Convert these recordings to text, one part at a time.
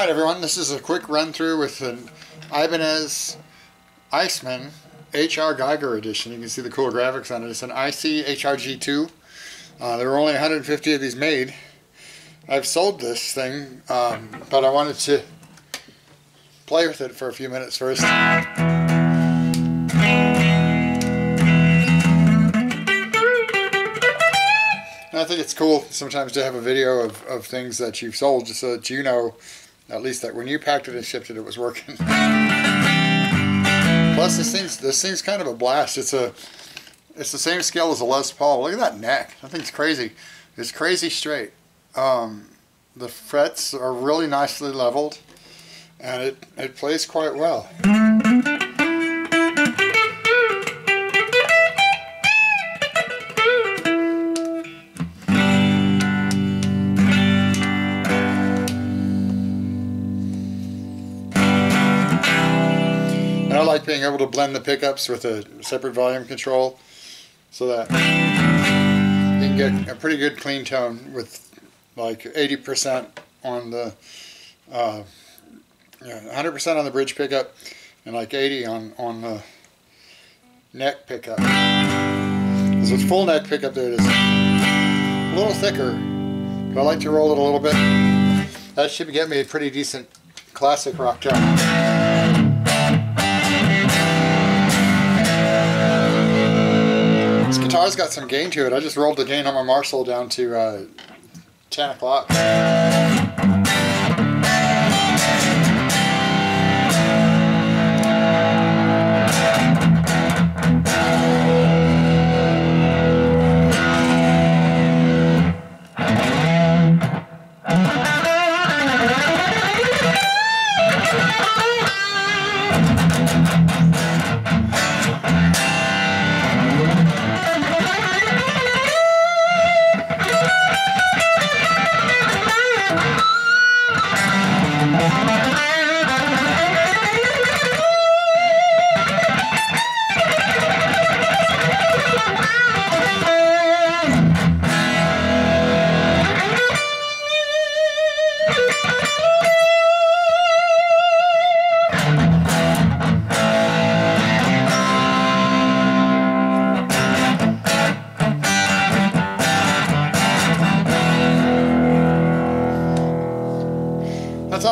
Alright everyone, this is a quick run through with an Ibanez Iceman HR Giger edition. You can see the cool graphics on it. It's an IC HRG2. Uh, there were only 150 of these made. I've sold this thing, um, but I wanted to play with it for a few minutes first. I think it's cool sometimes to have a video of, of things that you've sold just so that you know at least that when you packed it and shipped it, it was working. Plus, this thing's this thing's kind of a blast. It's a it's the same scale as a Les Paul. Look at that neck. That thing's crazy. It's crazy straight. Um, the frets are really nicely leveled, and it it plays quite well. Like being able to blend the pickups with a separate volume control so that you can get a pretty good clean tone with like 80% on the uh, 100% on the bridge pickup and like 80 on, on the neck pickup. So it's full neck pickup there it is. A little thicker, but I like to roll it a little bit. That should get me a pretty decent classic rock tone. Guitar's got some gain to it. I just rolled the gain on my Marshall down to uh, 10 o'clock.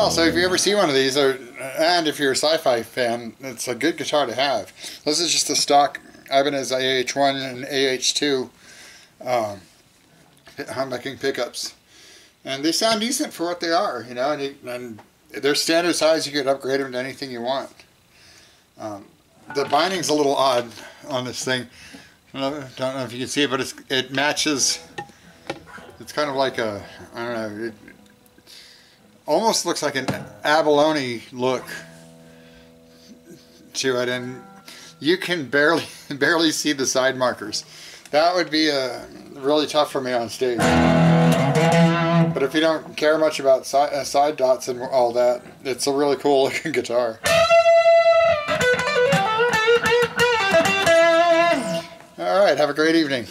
All. So if you ever see one of these, or and if you're a sci-fi fan, it's a good guitar to have. This is just a stock Ibanez AH1 and AH2 um, humbucking pickups, and they sound decent for what they are. You know, and, and they're standard size. You could upgrade them to anything you want. Um, the binding's a little odd on this thing. I don't know, don't know if you can see it, but it matches. It's kind of like a I don't know. It, almost looks like an abalone look. To it and you can barely barely see the side markers. That would be uh, really tough for me on stage. But if you don't care much about uh, side dots and all that it's a really cool looking guitar. All right have a great evening